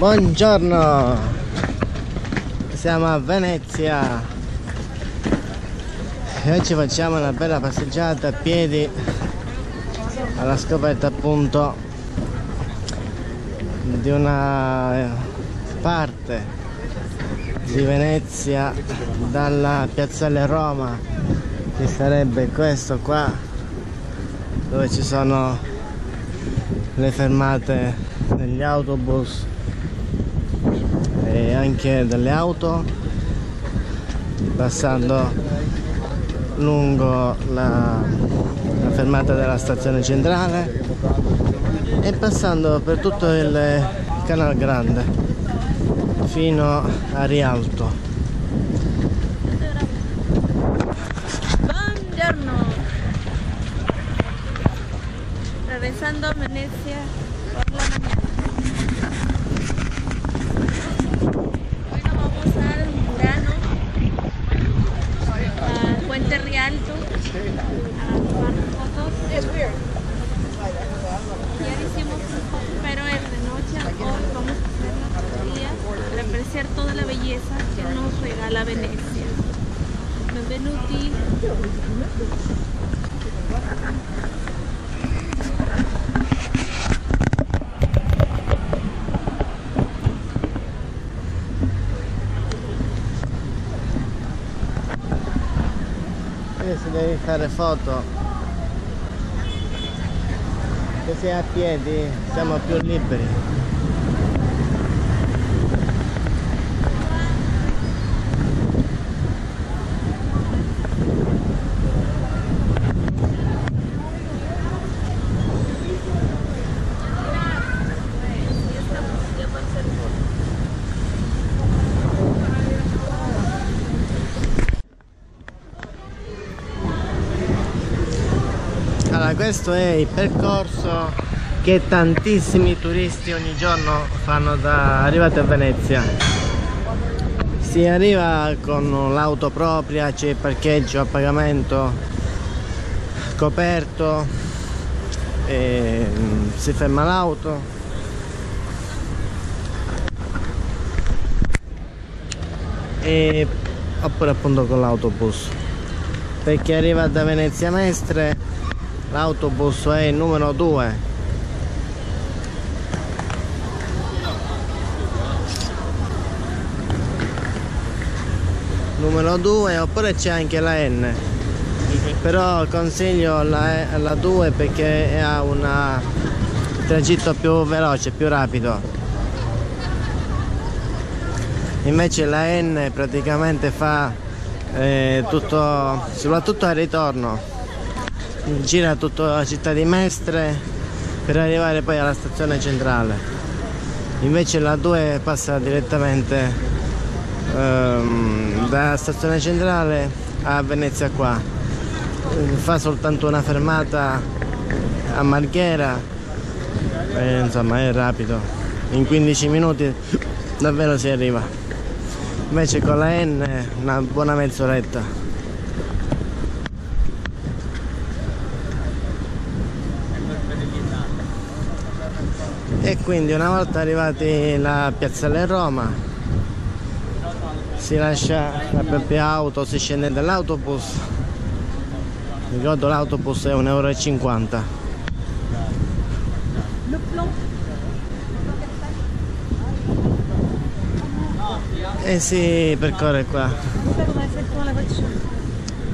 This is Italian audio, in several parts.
Buongiorno, siamo a Venezia. E oggi facciamo una bella passeggiata a piedi alla scoperta appunto di una parte di Venezia dalla piazzale Roma che sarebbe questo qua dove ci sono le fermate degli autobus anche delle auto passando lungo la, la fermata della stazione centrale e passando per tutto il canal grande fino a Rialto Buongiorno. Regresando a fare foto? Se sei a piedi? Siamo più liberi Allora, questo è il percorso che tantissimi turisti ogni giorno fanno da arrivati a Venezia. Si arriva con l'auto propria, c'è il parcheggio a pagamento coperto, mm, si ferma l'auto. Oppure appunto con l'autobus. Per chi arriva da Venezia Mestre L'autobus è il numero 2 Numero 2 oppure c'è anche la N. Però consiglio la, la 2 perché ha un tragitto più veloce, più rapido. Invece la N praticamente fa eh, tutto, soprattutto al ritorno gira tutta la città di Mestre per arrivare poi alla stazione centrale. Invece la 2 passa direttamente ehm, dalla stazione centrale a Venezia qua. Fa soltanto una fermata a Marghera e, insomma è rapido. In 15 minuti davvero si arriva. Invece con la N una buona mezz'oretta quindi una volta arrivati alla piazzale Roma si lascia la propria auto, si scende dall'autobus. Ricordo l'autobus è 1,50 euro e si percorre qua.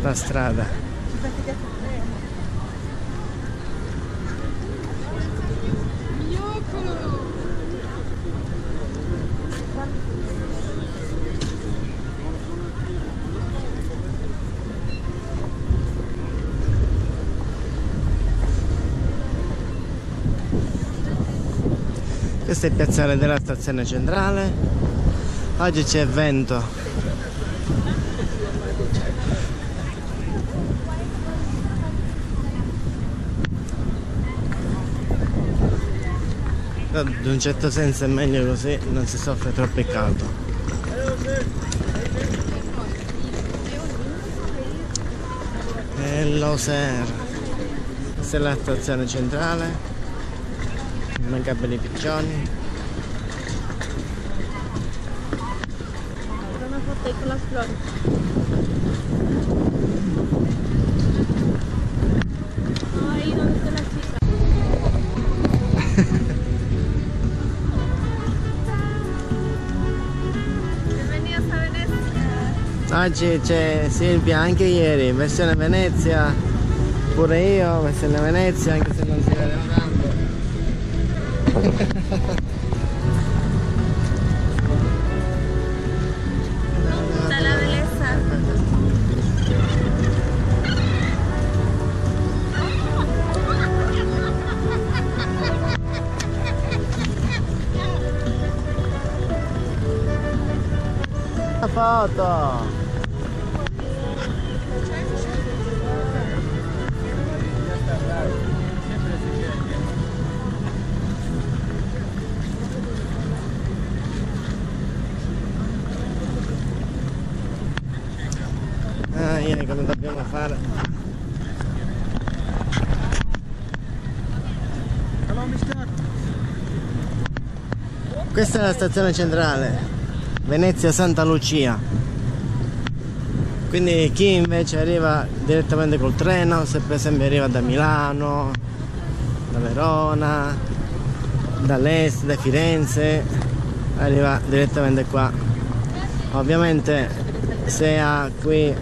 La strada questo è il piazzale della stazione centrale. Oggi c'è vento. In un certo senso è meglio così non si soffre troppo il caldo. E l'Oser questa è la stazione centrale manca bene take las flores ahí donde la chica oggi ah, c'è Silvia anche ieri versione Venezia. Pure io versione Venezia anche se non si foto! Questa è la stazione centrale, Venezia Santa Lucia. Quindi chi invece arriva direttamente col treno, se per esempio arriva da Milano, da Verona, dall'est, da Firenze, arriva direttamente qua. Ovviamente se ha qui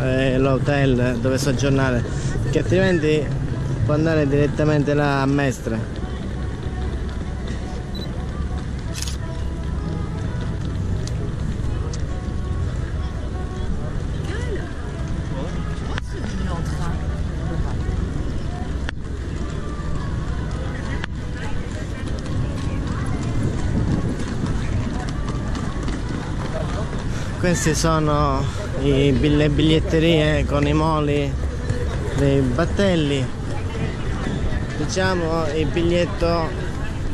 eh, l'hotel dove soggiornare, che altrimenti può andare direttamente là a Mestre. Queste sono le biglietterie con i moli dei battelli. Diciamo il biglietto,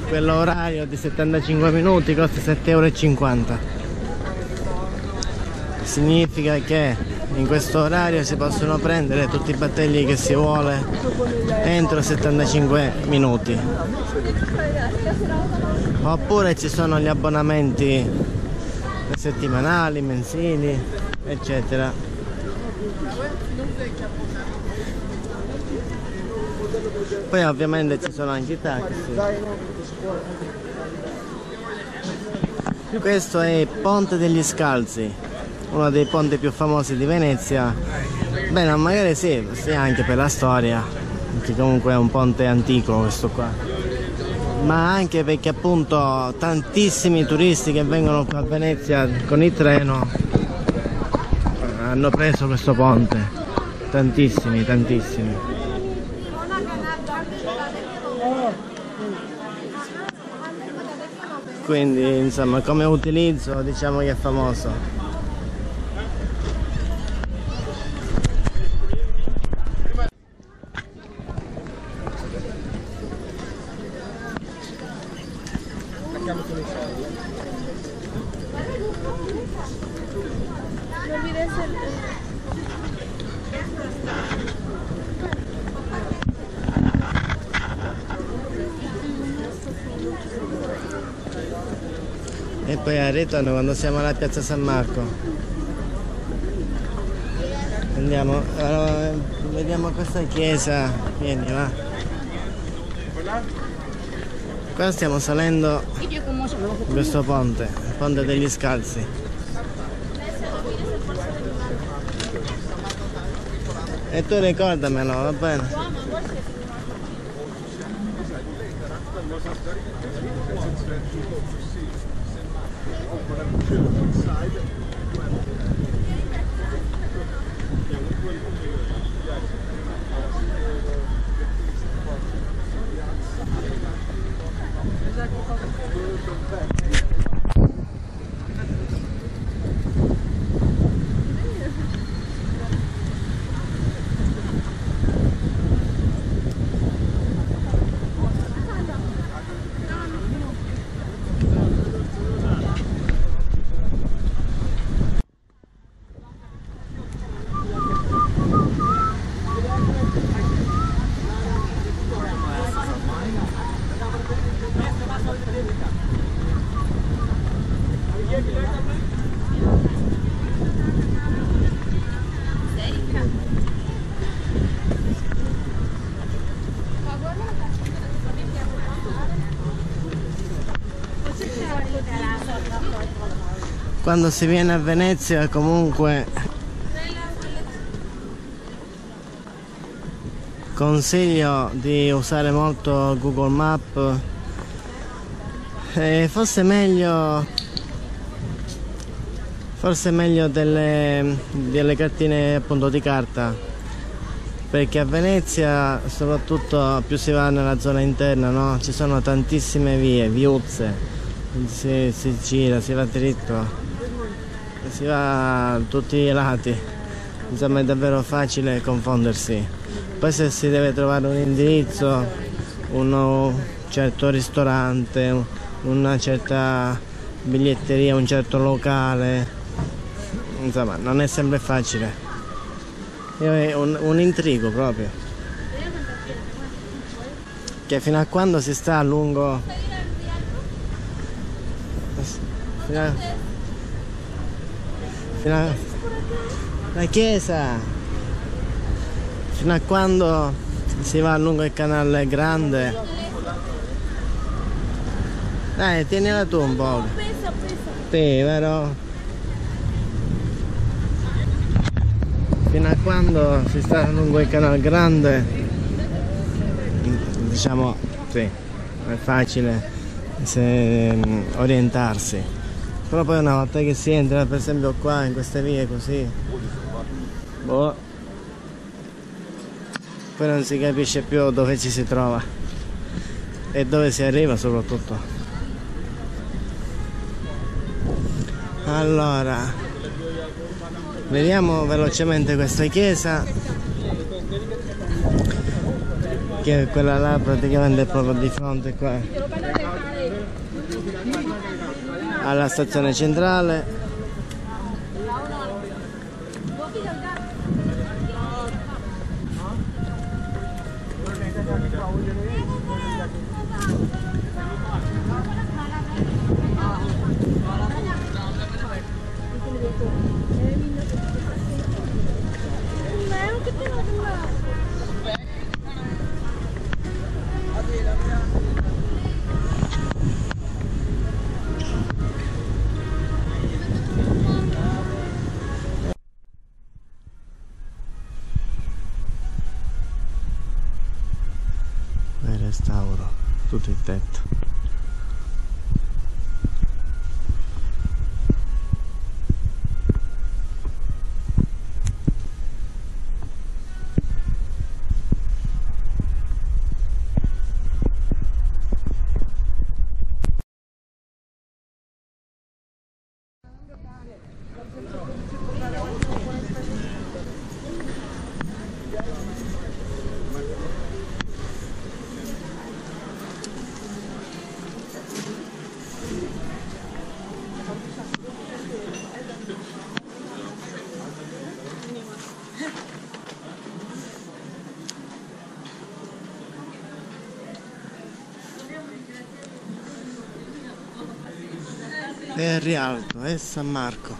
quello orario di 75 minuti, costa 7,50 euro. Significa che in questo orario si possono prendere tutti i battelli che si vuole entro 75 minuti. Oppure ci sono gli abbonamenti settimanali, mensili, eccetera. Poi ovviamente ci sono anche i taxi. Questo è il Ponte degli Scalzi, uno dei ponti più famosi di Venezia. Beh, no, magari sì, sì anche per la storia, che comunque è un ponte antico questo qua ma anche perché appunto tantissimi turisti che vengono qua a Venezia con il treno hanno preso questo ponte. Tantissimi tantissimi. Quindi insomma come utilizzo diciamo che è famoso e poi al ritorno quando siamo alla piazza San Marco. Andiamo allora, vediamo questa chiesa. Vieni va. Qua stiamo salendo questo ponte il ponte degli scalzi Esto le encanta, me lo da pena. Quando si viene a Venezia comunque consiglio di usare molto Google Map. E forse meglio forse meglio delle, delle cartine appunto di carta. Perché a Venezia soprattutto più si va nella zona interna no? ci sono tantissime vie, viuzze. Si, si gira, si va dritto si va tutti i lati. Insomma è davvero facile confondersi. Poi se si deve trovare un indirizzo un certo ristorante una certa biglietteria un certo locale insomma non è sempre facile. È un, un intrigo proprio. Che fino a quando si sta a lungo? Fino a, fino a, la chiesa fino a quando si va lungo il canale grande. Dai tienila tu un po' sì vero? Fino a quando si sta lungo il canale grande diciamo sì è facile se, orientarsi però poi una volta che si entra per esempio qua in queste vie così boh poi non si capisce più dove ci si trova e dove si arriva soprattutto. Allora vediamo velocemente questa chiesa che è quella là praticamente proprio di fronte qua alla stazione centrale è Rialto, è San Marco.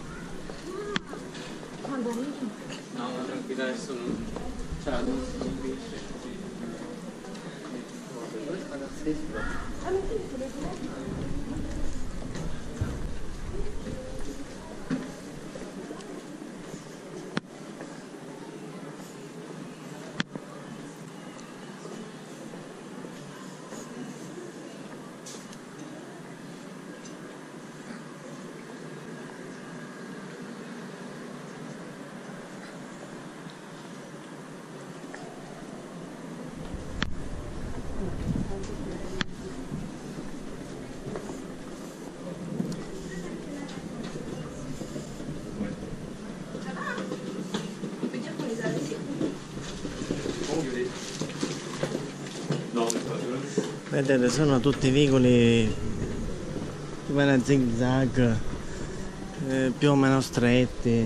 Vedete sono tutti vicoli meno zig zag eh, più o meno stretti.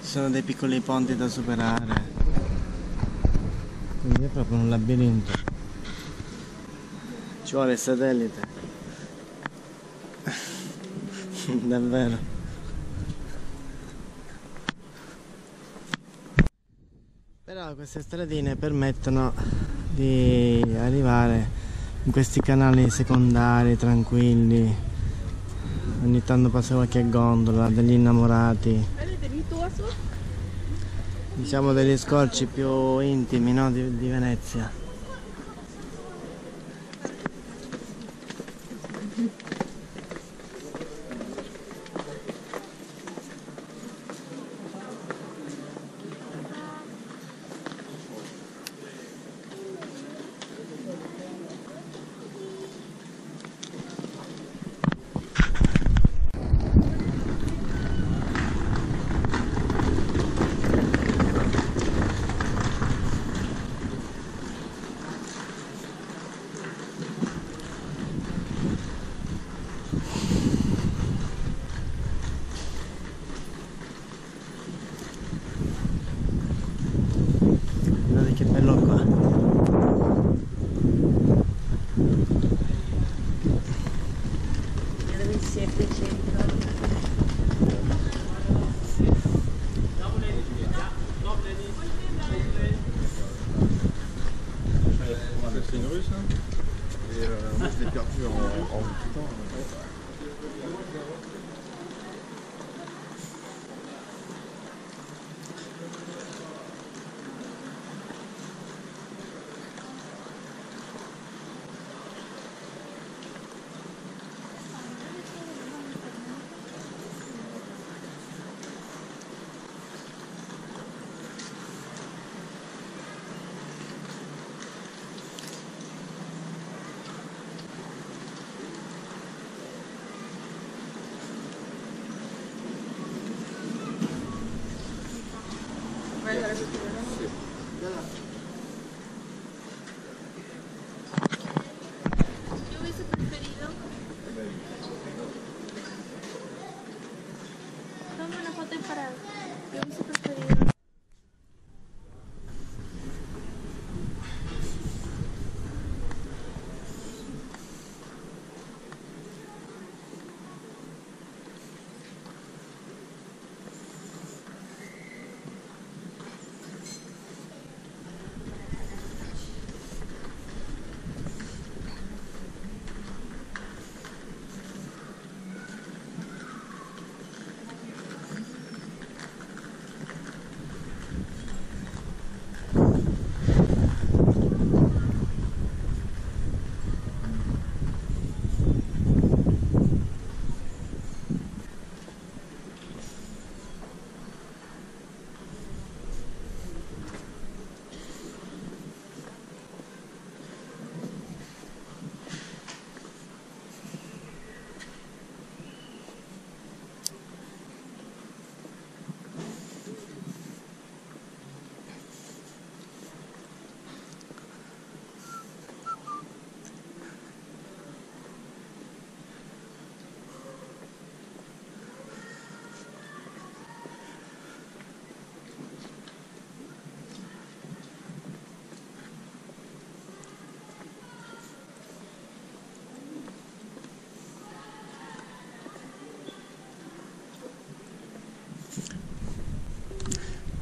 Ci sono dei piccoli ponti da superare. Quindi è proprio un labirinto. Ci vuole il satellite. Davvero. Però queste stradine permettono di arrivare in questi canali secondari tranquilli. Ogni tanto passa qualche gondola degli innamorati. Diciamo degli scorci più intimi no, di, di Venezia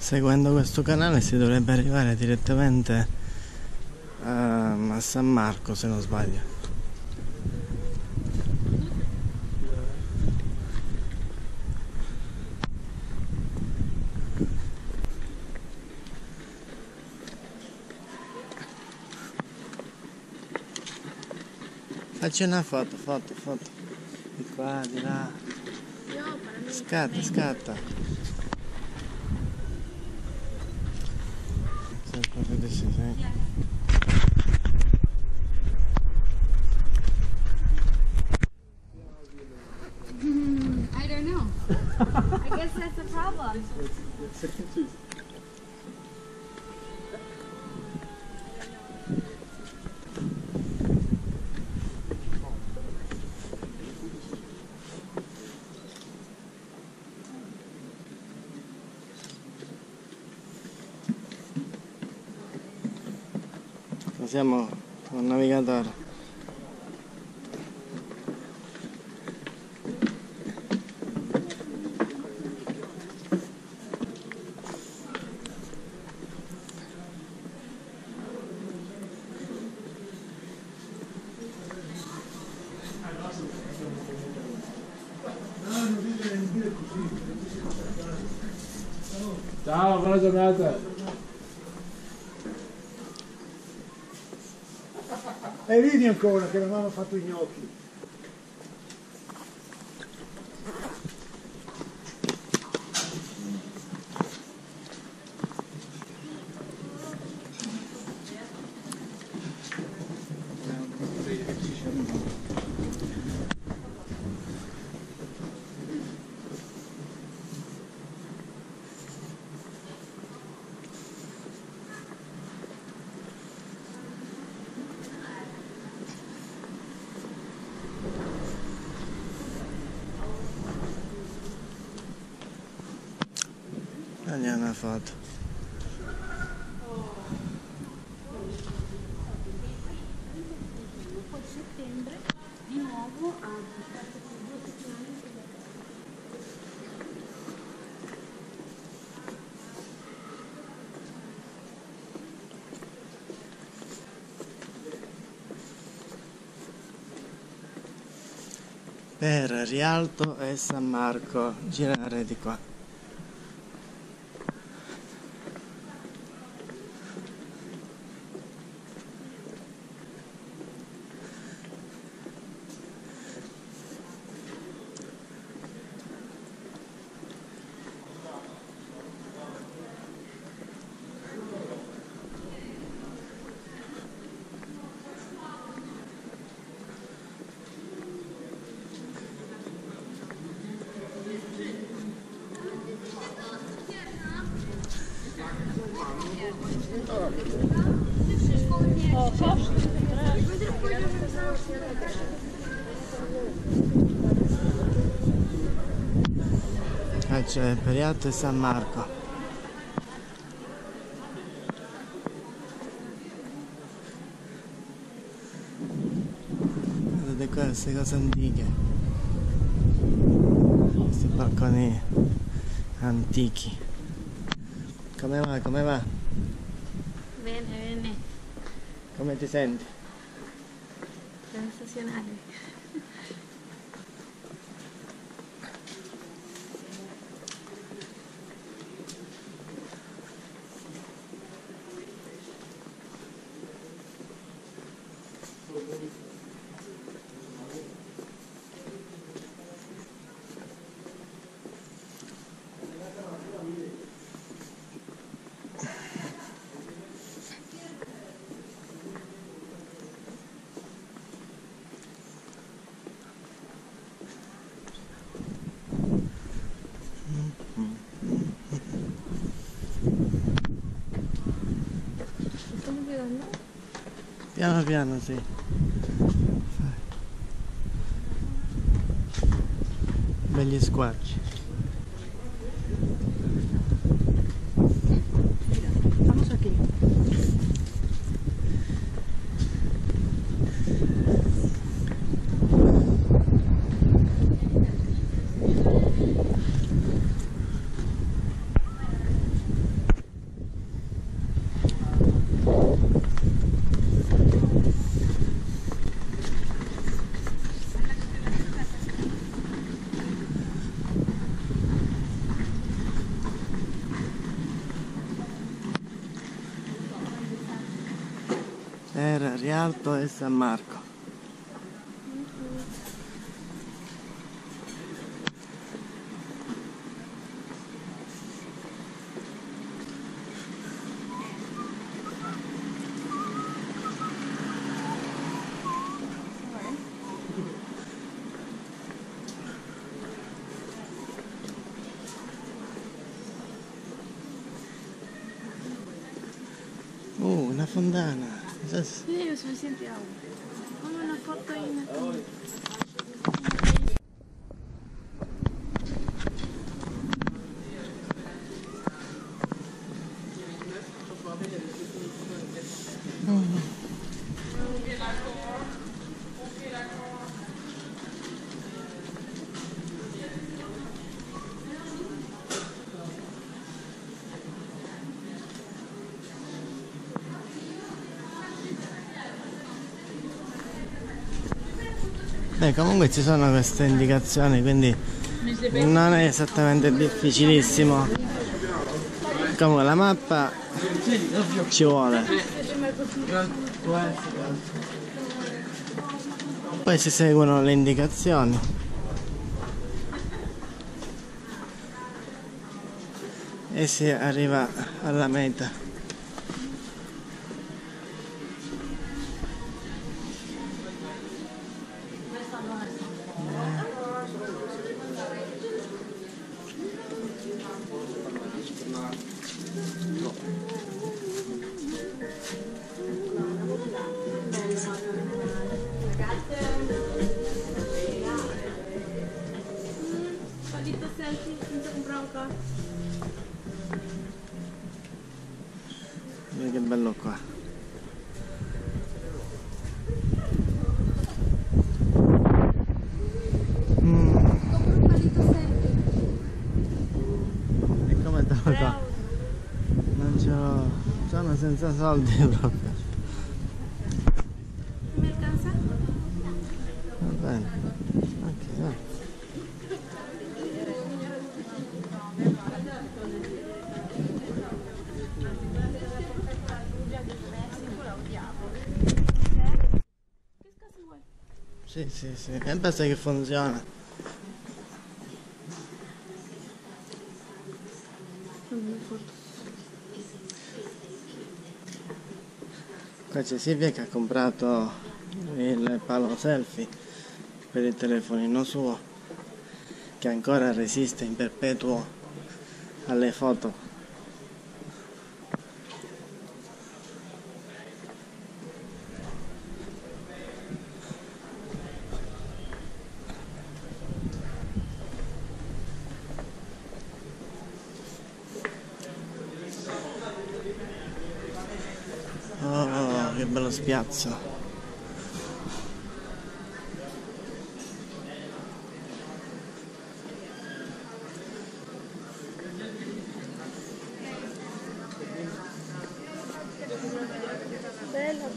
Seguendo questo canale si dovrebbe arrivare direttamente ehm, a San Marco se non sbaglio. Facci una foto, foto, foto. Di qua, di là. Scatta, scatta. Sì, proprio di sì, sì. I don't know. I guess that's the problem. Siamo con il navigatore. Ciao, buona giornata. E vedi ancora che avevamo fatto i gnocchi. Settimane Per Rialto e San Marco, girare di qua. C'è per Rialto e San Marco. Vedete qua queste cose antiche. Questi balconi antichi. Come va? Come va? Bene, bene, Come ti senti? sensazionale. Stiamo guidando? Piano piano, sì. Begli squarci. Rialto e San Marco. Uh, una fondana. Sí, suficiente agua. Una foto y Beh, comunque ci sono queste indicazioni, quindi non è esattamente difficilissimo. Comunque la mappa ci vuole. Poi si seguono le indicazioni. E si arriva alla meta senza soldi proprio. ¿Me alcanza? Va bene. Ok, va. Sì, sì, sì. E basta che funziona. Qua c'è Silvia che ha comprato il palo selfie per il telefonino suo che ancora resiste in perpetuo alle foto. Oh, che bello spiazzo. Bella.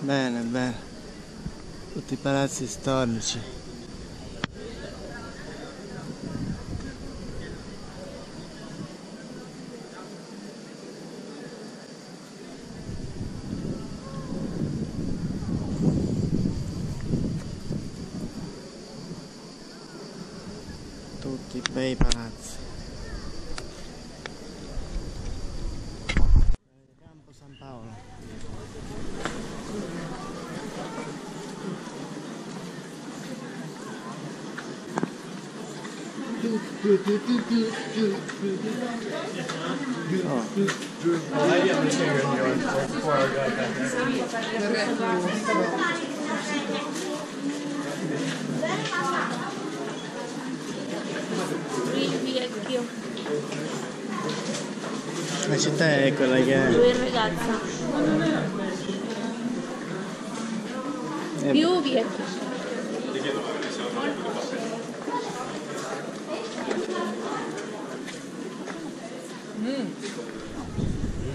Bene, bene. Tutti i palazzi storici. Tutti 嗯。嗯嗯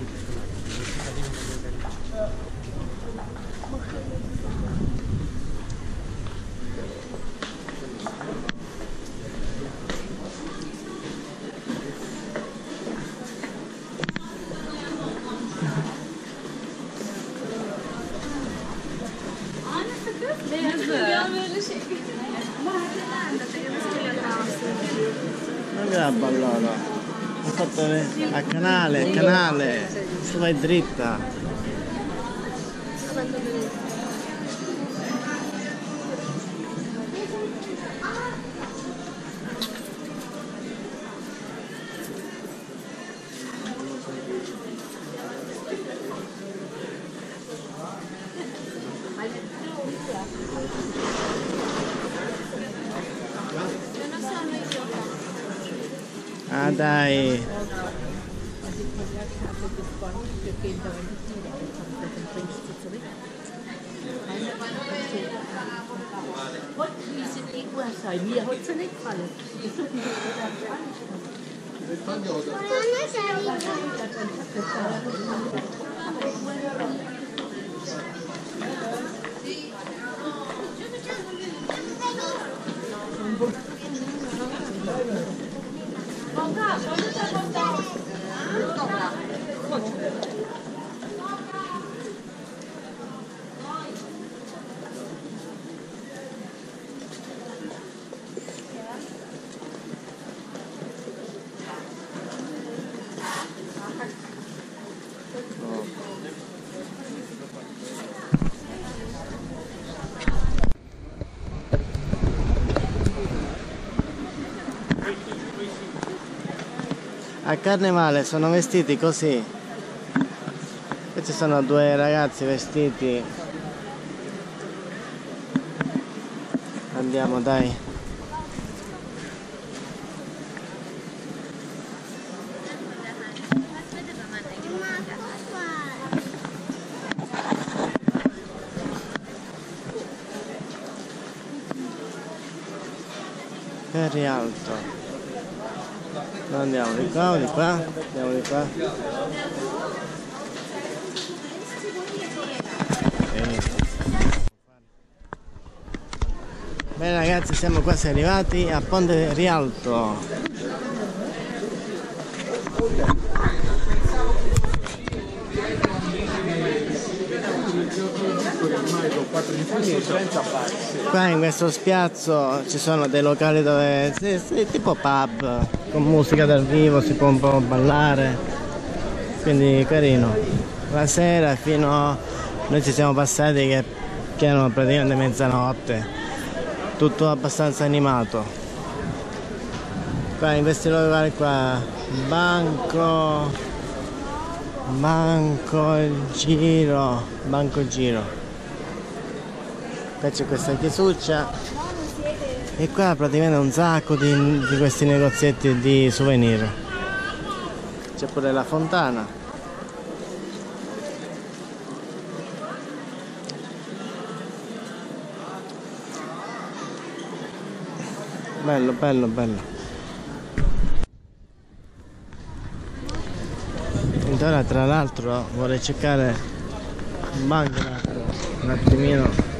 sulla dritta tá? さい見やほつねっぱの。A carnevale sono vestiti così. Questi sono due ragazzi vestiti. Andiamo dai. Per rialto. Andiamo di qua di qua? Andiamo di qua. Benissimo. Bene ragazzi siamo quasi arrivati a Ponte Rialto. Qua in questo spiazzo ci sono dei locali dove sì, sì, tipo pub con musica dal vivo si può un po' ballare. Quindi carino. La sera fino a... noi ci siamo passati che, che erano praticamente mezzanotte. Tutto abbastanza animato. Qua in questi locali qua banco banco giro banco giro qua c'è questa chiesuccia e qua praticamente un sacco di, di questi negozietti di souvenir. C'è pure la fontana. Bello bello bello. Ora tra l'altro vorrei cercare un bancomat un attimino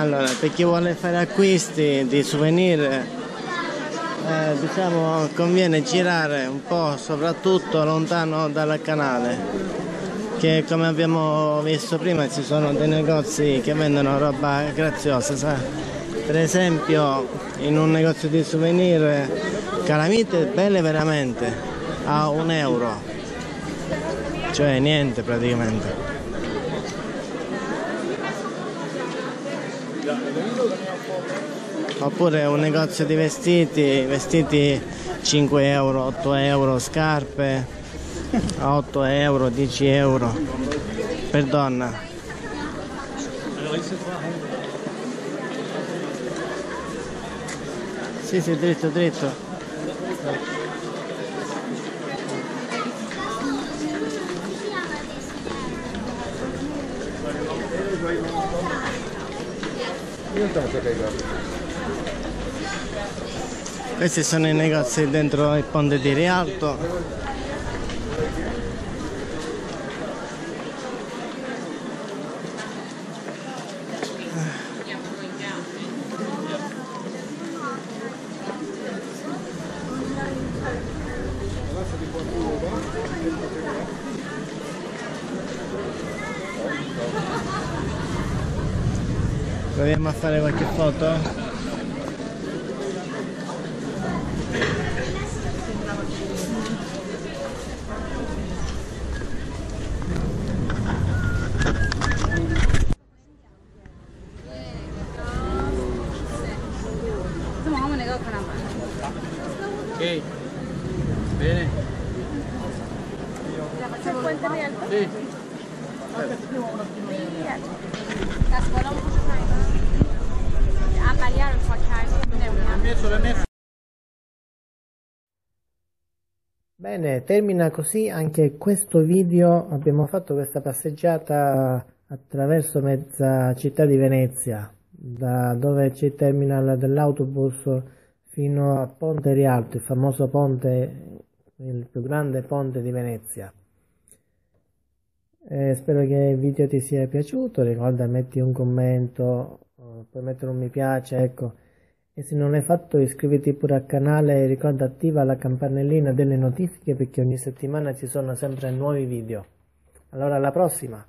allora per chi vuole fare acquisti di souvenir eh, diciamo conviene girare un po' soprattutto lontano dal canale che come abbiamo visto prima ci sono dei negozi che vendono roba graziosa sa? per esempio in un negozio di souvenir calamite belle veramente a un euro cioè niente praticamente oppure un negozio di vestiti vestiti 5 euro 8 euro scarpe a 8 euro 10 euro. Per donna. Sì sì dritto dritto Questi sono i negozi dentro il ponte di Rialto. Proviamo a fare qualche foto? Bene, termina così anche questo video. Abbiamo fatto questa passeggiata attraverso mezza città di Venezia, da dove c'è il terminal dell'autobus fino a Ponte Rialto, il famoso ponte, il più grande ponte di Venezia. Eh, spero che il video ti sia piaciuto, ricorda metti un commento, eh, puoi mettere un mi piace, ecco. E se non l'hai fatto iscriviti pure al canale e ricorda attiva la campanellina delle notifiche perché ogni settimana ci sono sempre nuovi video. Allora alla prossima!